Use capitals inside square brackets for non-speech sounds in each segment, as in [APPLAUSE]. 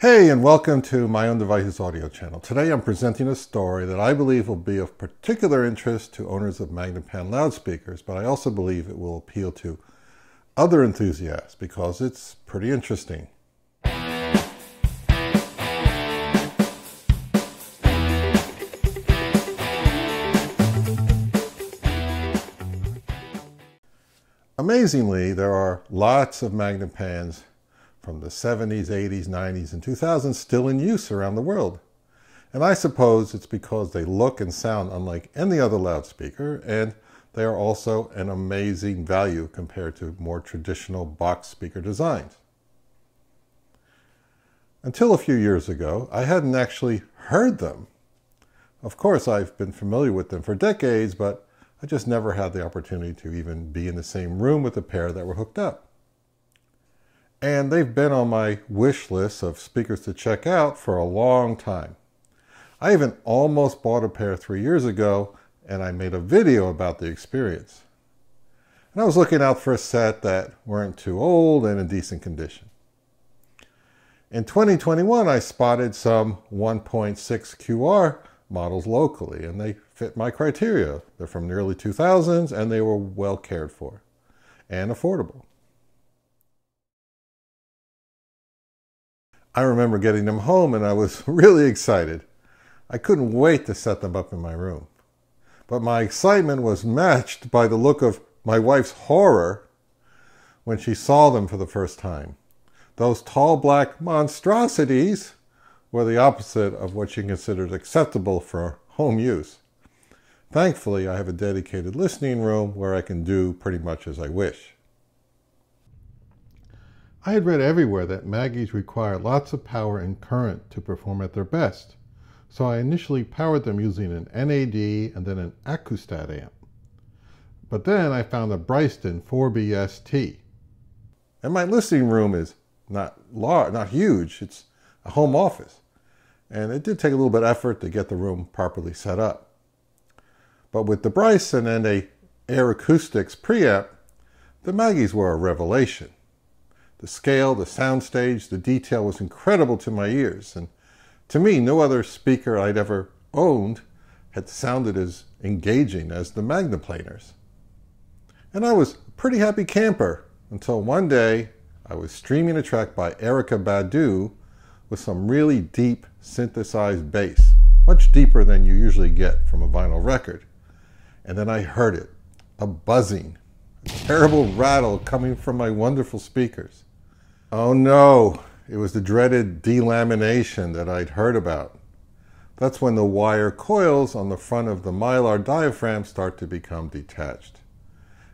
Hey, and welcome to my own devices audio channel. Today I'm presenting a story that I believe will be of particular interest to owners of Magnepan loudspeakers, but I also believe it will appeal to other enthusiasts because it's pretty interesting. Amazingly, there are lots of Magnepans from the 70s, 80s, 90s, and 2000s still in use around the world. And I suppose it's because they look and sound unlike any other loudspeaker, and they are also an amazing value compared to more traditional box speaker designs. Until a few years ago, I hadn't actually heard them. Of course, I've been familiar with them for decades, but I just never had the opportunity to even be in the same room with the pair that were hooked up. And they've been on my wish list of speakers to check out for a long time. I even almost bought a pair three years ago, and I made a video about the experience. And I was looking out for a set that weren't too old and in decent condition. In 2021, I spotted some 1.6 QR models locally, and they fit my criteria. They're from the early 2000s, and they were well cared for and affordable. I remember getting them home and I was [LAUGHS] really excited. I couldn't wait to set them up in my room. But my excitement was matched by the look of my wife's horror when she saw them for the first time. Those tall black monstrosities were the opposite of what she considered acceptable for home use. Thankfully, I have a dedicated listening room where I can do pretty much as I wish. I had read everywhere that Maggies require lots of power and current to perform at their best, so I initially powered them using an NAD and then an Acoustat amp. But then I found a Bryston 4BST. And my listening room is not large, not huge, it's a home office and it did take a little bit of effort to get the room properly set up. But with the Bryston and a Ayre Acoustics preamp, the Maggies were a revelation. The scale, the soundstage, the detail was incredible to my ears, and to me, no other speaker I'd ever owned had sounded as engaging as the Magneplanars. And I was a pretty happy camper until one day I was streaming a track by Erykah Badu with some really deep synthesized bass, much deeper than you usually get from a vinyl record. And then I heard it, a buzzing, a terrible rattle coming from my wonderful speakers. Oh no, it was the dreaded delamination that I'd heard about. That's when the wire coils on the front of the mylar diaphragm start to become detached.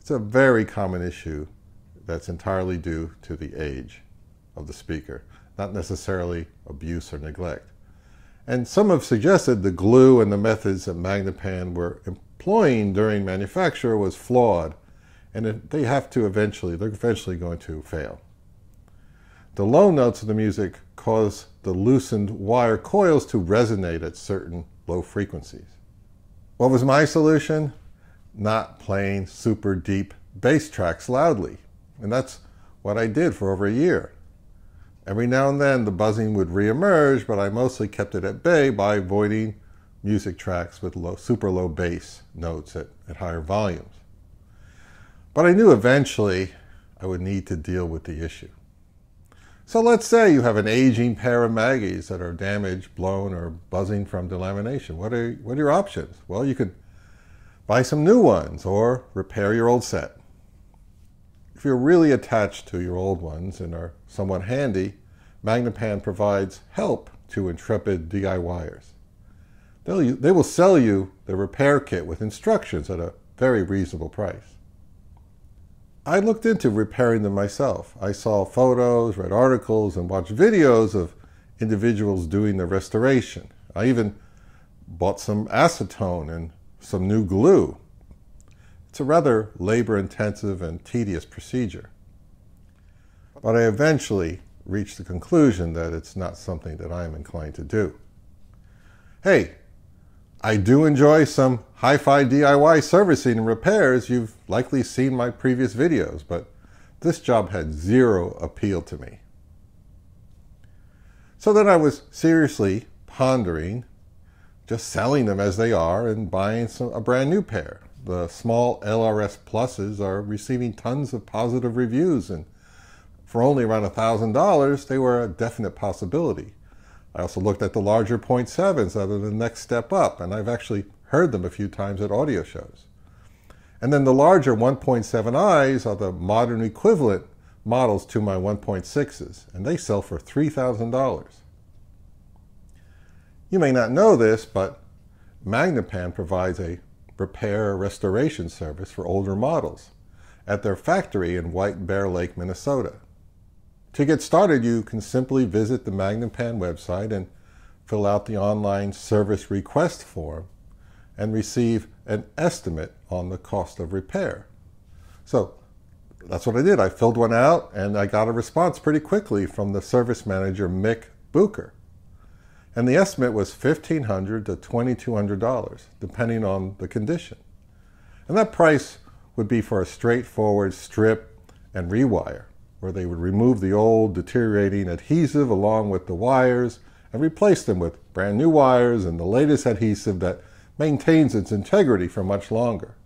It's a very common issue that's entirely due to the age of the speaker not necessarily abuse or neglect. And some have suggested the glue and the methods that Magnepan were employing during manufacture was flawed, and they have to eventually, they're eventually going to fail. The low notes of the music cause the loosened wire coils to resonate at certain low frequencies. What was my solution? Not playing super deep bass tracks loudly. And that's what I did for over a year. Every now and then the buzzing would reemerge, but I mostly kept it at bay by avoiding music tracks with low, super low bass notes at, at higher volumes. But I knew eventually I would need to deal with the issue. So let's say you have an aging pair of Maggies that are damaged, blown, or buzzing from delamination. What are, what are your options? Well, you could buy some new ones or repair your old set. If you're really attached to your old ones and are somewhat handy, Magnepan provides help to intrepid DIYers. They'll, they will sell you the repair kit with instructions at a very reasonable price. I looked into repairing them myself. I saw photos, read articles, and watched videos of individuals doing the restoration. I even bought some acetone and some new glue it's a rather labor intensive and tedious procedure. But I eventually reached the conclusion that it's not something that I am inclined to do. Hey, I do enjoy some hi-fi DIY servicing and repairs. You've likely seen my previous videos, but this job had zero appeal to me. So then I was seriously pondering just selling them as they are and buying some, a brand new pair. The small LRS Pluses are receiving tons of positive reviews, and for only around $1,000, they were a definite possibility. I also looked at the larger 0.7s that are the next step up, and I've actually heard them a few times at audio shows. And then the larger 1.7i's are the modern equivalent models to my 1.6s, and they sell for $3,000. You may not know this, but Magnepan provides a repair restoration service for older models at their factory in White Bear Lake, Minnesota. To get started, you can simply visit the Magnepan website and fill out the online service request form and receive an estimate on the cost of repair. So that's what I did. I filled one out and I got a response pretty quickly from the service manager, Mick Bucher. And the estimate was $1,500 to $2,200, depending on the condition. And that price would be for a straightforward strip and rewire, where they would remove the old deteriorating adhesive along with the wires and replace them with brand new wires and the latest adhesive that maintains its integrity for much longer.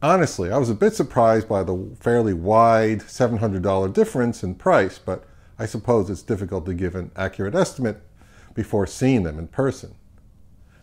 Honestly, I was a bit surprised by the fairly wide $700 difference in price, but I suppose it's difficult to give an accurate estimate before seeing them in person.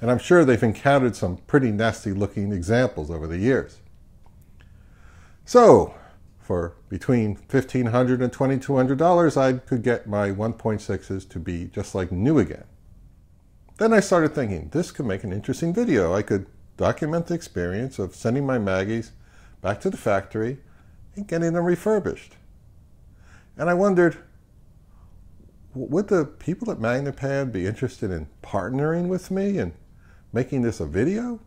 And I'm sure they've encountered some pretty nasty looking examples over the years. So, for between $1,500 and $2,200, I could get my 1.6s to be just like new again. Then I started thinking, this could make an interesting video. I could document the experience of sending my Maggies back to the factory and getting them refurbished. And I wondered, would the people at Magnepan be interested in partnering with me and making this a video?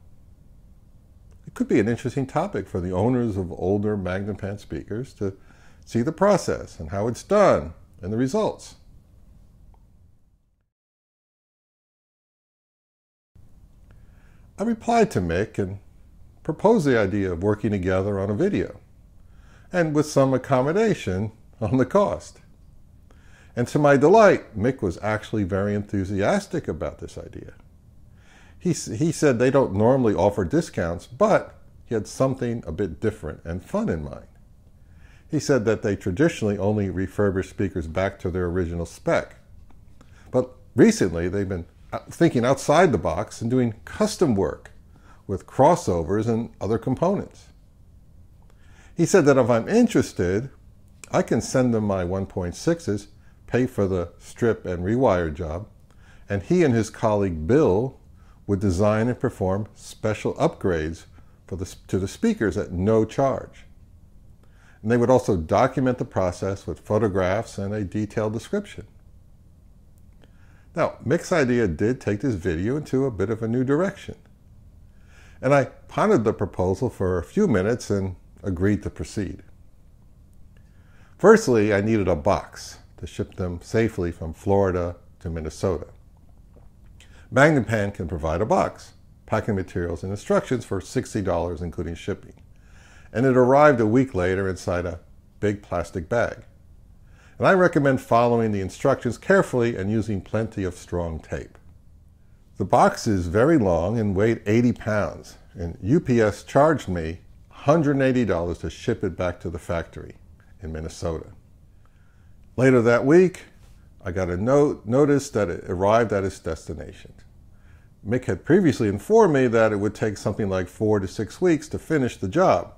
It could be an interesting topic for the owners of older Magnepan speakers to see the process and how it's done and the results. I replied to Mick and proposed the idea of working together on a video, and with some accommodation on the cost. And to my delight, Mick was actually very enthusiastic about this idea. He, he said they don't normally offer discounts, but he had something a bit different and fun in mind. He said that they traditionally only refurbish speakers back to their original spec. But recently, they've been thinking outside the box and doing custom work with crossovers and other components. He said that if I'm interested, I can send them my 1.6s, pay for the strip and rewire job, and he and his colleague Bill would design and perform special upgrades for the, to the speakers at no charge. And they would also document the process with photographs and a detailed description. Now, Mick's idea did take this video into a bit of a new direction. And I pondered the proposal for a few minutes and agreed to proceed. Firstly, I needed a box to ship them safely from Florida to Minnesota. Magnepan can provide a box, packing materials and instructions for $60 including shipping. And it arrived a week later inside a big plastic bag and I recommend following the instructions carefully and using plenty of strong tape. The box is very long and weighed 80 pounds, and UPS charged me $180 to ship it back to the factory in Minnesota. Later that week, I got a note, notice that it arrived at its destination. Mick had previously informed me that it would take something like four to six weeks to finish the job.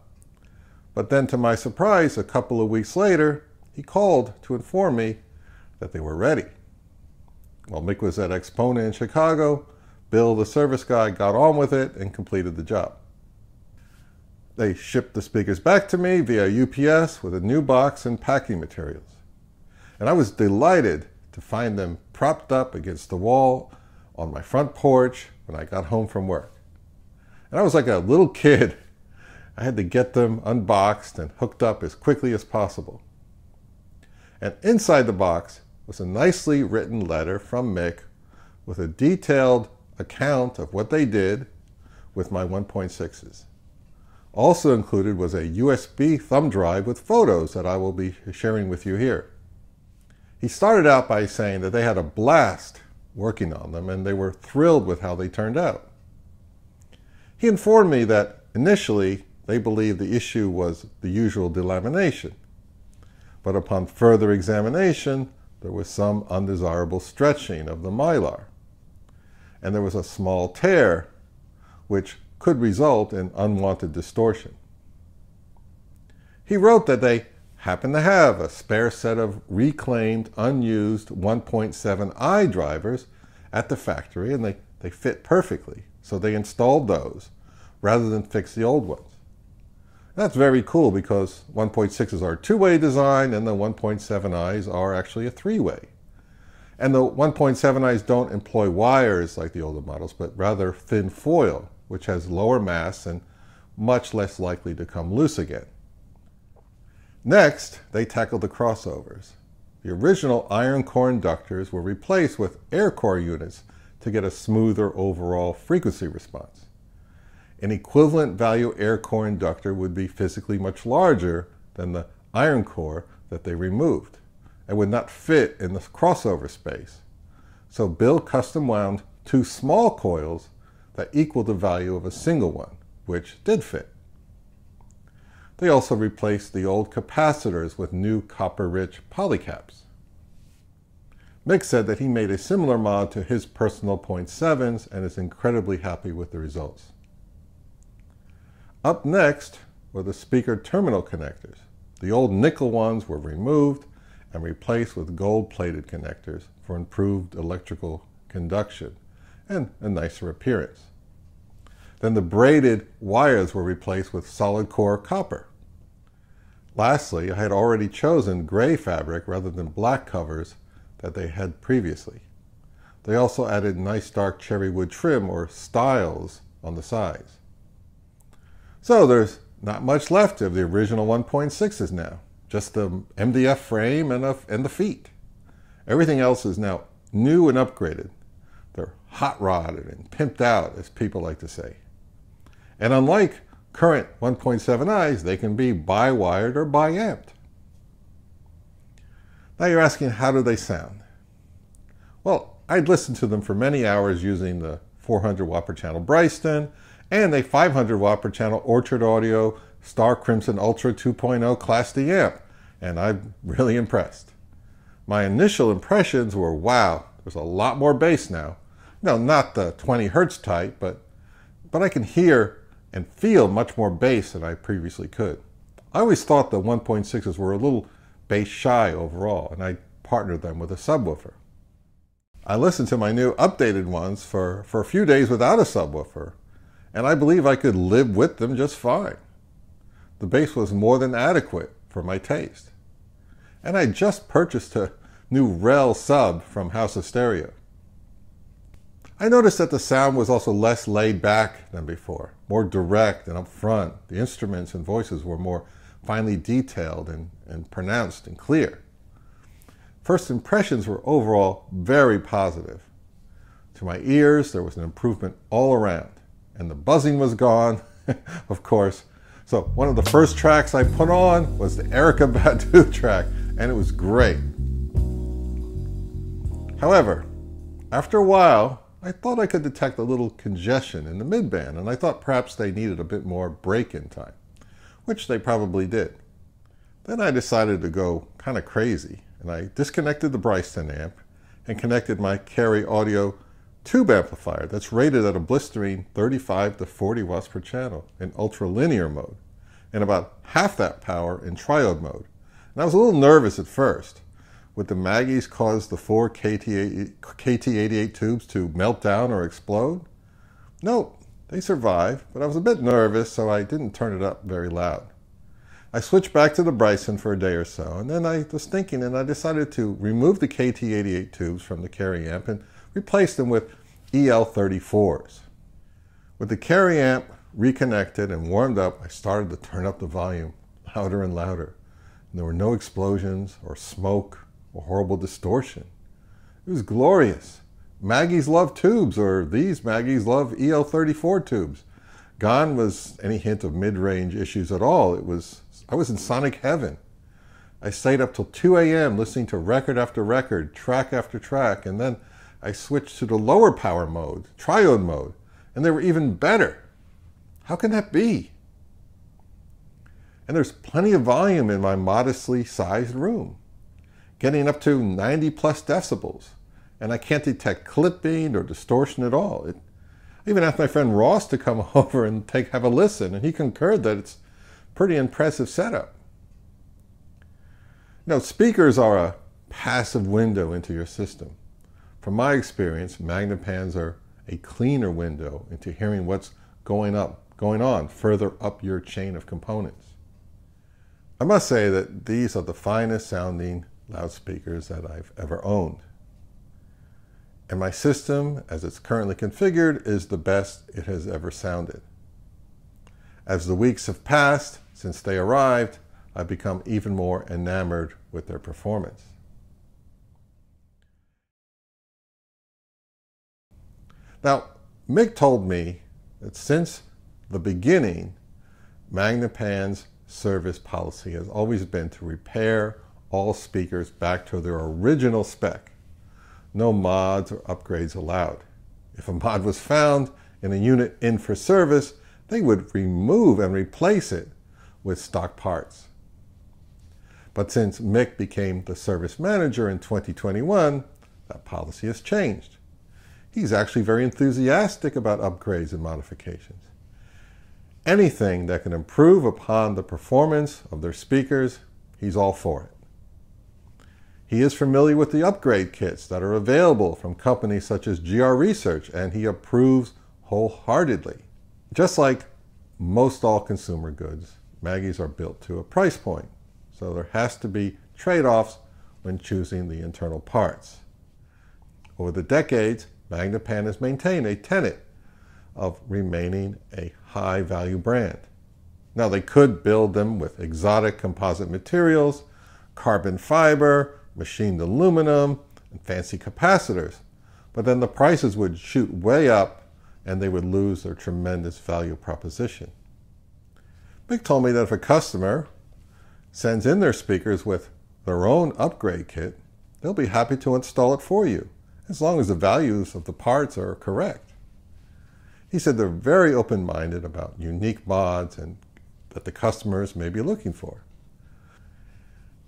But then, to my surprise, a couple of weeks later, he called to inform me that they were ready. While Mick was at Axpona in Chicago, Bill, the service guy, got on with it and completed the job. They shipped the speakers back to me via UPS with a new box and packing materials. And I was delighted to find them propped up against the wall on my front porch when I got home from work. And I was like a little kid. I had to get them unboxed and hooked up as quickly as possible. And inside the box was a nicely written letter from Mick with a detailed account of what they did with my 1.6s. Also included was a USB thumb drive with photos that I will be sharing with you here. He started out by saying that they had a blast working on them and they were thrilled with how they turned out. He informed me that initially they believed the issue was the usual delamination, but upon further examination, there was some undesirable stretching of the mylar, and there was a small tear which could result in unwanted distortion. He wrote that they happen to have a spare set of reclaimed, unused 1.7i drivers at the factory, and they, they fit perfectly. So they installed those rather than fix the old ones. That's very cool because 1.6s are two-way design and the 1.7i's are actually a three-way. And the 1.7i's don't employ wires like the older models, but rather thin foil, which has lower mass and much less likely to come loose again. Next, they tackled the crossovers. The original iron core inductors were replaced with air core units to get a smoother overall frequency response. An equivalent value air core inductor would be physically much larger than the iron core that they removed and would not fit in the crossover space. So Bill custom wound two small coils that equaled the value of a single one, which did fit. They also replaced the old capacitors with new copper-rich polycaps. Mick said that he made a similar mod to his personal point sevens and is incredibly happy with the results. Up next were the speaker terminal connectors. The old nickel ones were removed and replaced with gold-plated connectors for improved electrical conduction and a nicer appearance. Then the braided wires were replaced with solid core copper. Lastly, I had already chosen gray fabric rather than black covers that they had previously. They also added nice dark cherry wood trim or stiles on the sides. So there's not much left of the original 1.6s now, just the MDF frame and, a, and the feet. Everything else is now new and upgraded. They're hot rodded and pimped out, as people like to say. And unlike current 1.7i's, they can be bi-wired or bi-amped. Now you're asking, how do they sound? Well, I'd listened to them for many hours using the 400 watt per channel Bryston and a 500 watt per channel Orchard Audio Starkrimson Ultra 2.0 Class D amp, and I'm [LAUGHS] really impressed. My initial impressions were, wow, there's a lot more bass now. No, not the 20 hertz type, but, but I can hear and feel much more bass than I previously could. I always thought the 1.6s were a little bass shy overall, and I partnered them with a subwoofer. I listened to my new updated ones for, for a few days without a subwoofer, and I believe I could live with them just fine. The bass was more than adequate for my taste. And I just purchased a new REL sub from House of Stereo. I noticed that the sound was also less laid back than before, more direct and upfront. The instruments and voices were more finely detailed and, and pronounced and clear. First impressions were overall very positive. To my ears, there was an improvement all around, and the buzzing was gone, [LAUGHS] of course. So one of the first tracks I put on was the Erykah [LAUGHS] Badu track, and it was great. However, after a while, I thought I could detect a little congestion in the midband, and I thought perhaps they needed a bit more break-in time which they probably did. Then I decided to go kind of crazy, and I disconnected the Bryston amp and connected my Cary Audio tube amplifier that's rated at a blistering 35 to 40 watts per channel in ultralinear mode, and about half that power in triode mode. And I was a little nervous at first. Would the Maggies cause the four KT88 tubes to melt down or explode? Nope, they survived, but I was a bit nervous, so I didn't turn it up very loud. I switched back to the Bryston for a day or so, and then I was thinking, and I decided to remove the KT88 tubes from the Cary amp and replace them with EL34s. With the Cary amp reconnected and warmed up, I started to turn up the volume louder and louder. There were no explosions or smoke or horrible distortion. It was glorious. Maggies love tubes, or these Maggies love EL34 tubes. Gone was any hint of mid-range issues at all. It was I was in sonic heaven. I stayed up till 2 a.m. listening to record after record, track after track, and then I switched to the lower power mode, triode mode, and they were even better. How can that be? And there's plenty of volume in my modestly sized room, getting up to 90 plus decibels, and I can't detect clipping or distortion at all. It, I even asked my friend Ross to come [LAUGHS] over and take have a listen, and he concurred that it's pretty impressive setup. Now, speakers are a passive window into your system. From my experience, Magnepans are a cleaner window into hearing what's going up, going on further up your chain of components. I must say that these are the finest sounding loudspeakers that I've ever owned. And my system, as it's currently configured, is the best it has ever sounded. As the weeks have passed since they arrived, I've become even more enamored with their performance. Now, Mick told me that since the beginning, Magnepan's service policy has always been to repair all speakers back to their original spec. No mods or upgrades allowed. If a mod was found in a unit in for service, they would remove and replace it with stock parts. But since Mick became the service manager in 2021, that policy has changed. He's actually very enthusiastic about upgrades and modifications. Anything that can improve upon the performance of their speakers, he's all for it. He is familiar with the upgrade kits that are available from companies such as GR Research, and he approves wholeheartedly. Just like most all consumer goods, Maggies are built to a price point. So there has to be trade-offs when choosing the internal parts. Over the decades, Magnepan has maintained a tenet of remaining a high-value brand. Now they could build them with exotic composite materials, carbon fiber, machined aluminum, and fancy capacitors, but then the prices would shoot way up and they would lose their tremendous value proposition. Mick told me that if a customer sends in their speakers with their own upgrade kit, they'll be happy to install it for you, as long as the values of the parts are correct. He said they're very open-minded about unique mods and that the customers may be looking for.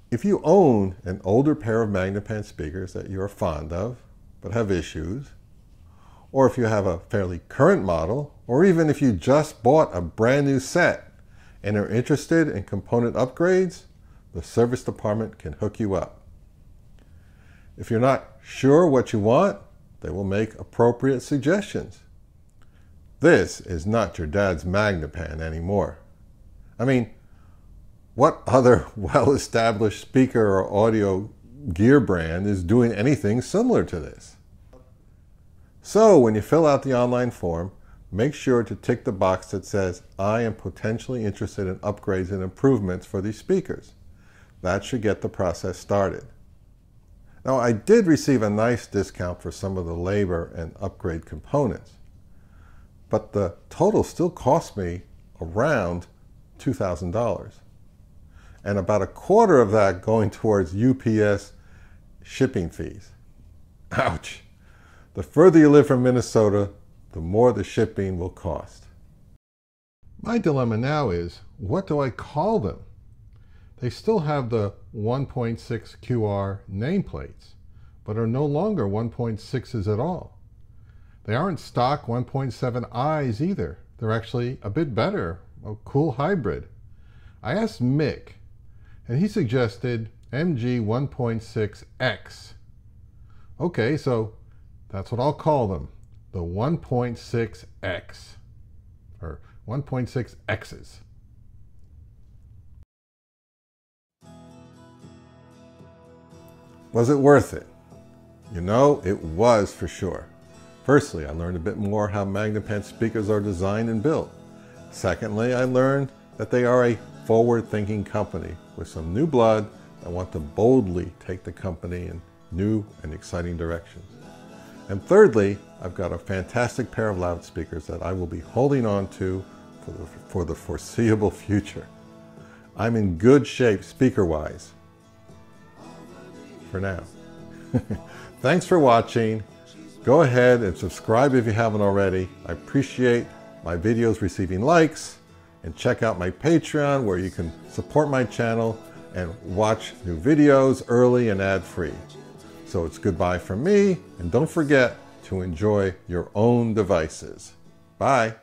If you own an older pair of Magnepan speakers that you're fond of, but have issues, or if you have a fairly current model, or even if you just bought a brand new set and are interested in component upgrades, the service department can hook you up. If you're not sure what you want, they will make appropriate suggestions. This is not your dad's Magnepan anymore. I mean, what other [LAUGHS] well-established speaker or audio gear brand is doing anything similar to this? So when you fill out the online form, make sure to tick the box that says, I am potentially interested in upgrades and improvements for these speakers. That should get the process started. Now, I did receive a nice discount for some of the labor and upgrade components, but the total still cost me around $2,000 and about a quarter of that going towards UPS shipping fees. Ouch! The further you live from Minnesota, the more the shipping will cost. My dilemma now is, what do I call them? They still have the 1.6 QR nameplates, but are no longer 1.6s at all. They aren't stock 1.7i's either. They're actually a bit better, a cool hybrid. I asked Mick, and he suggested MG 1.6X. Okay, so that's what I'll call them the 1.6x or 1.6 x's. Was it worth it? You know, it was for sure. Firstly, I learned a bit more how Magnepan speakers are designed and built. Secondly, I learned that they are a forward-thinking company with some new blood that want to boldly take the company in new and exciting directions. And thirdly, I've got a fantastic pair of loudspeakers that I will be holding on to for the, for the foreseeable future. I'm in good shape speaker-wise. for now. [LAUGHS] Thanks for watching. Go ahead and subscribe if you haven't already. I appreciate my videos receiving likes and check out my Patreon where you can support my channel and watch new videos early and ad-free. So it's goodbye from me and don't forget to enjoy your own devices. Bye.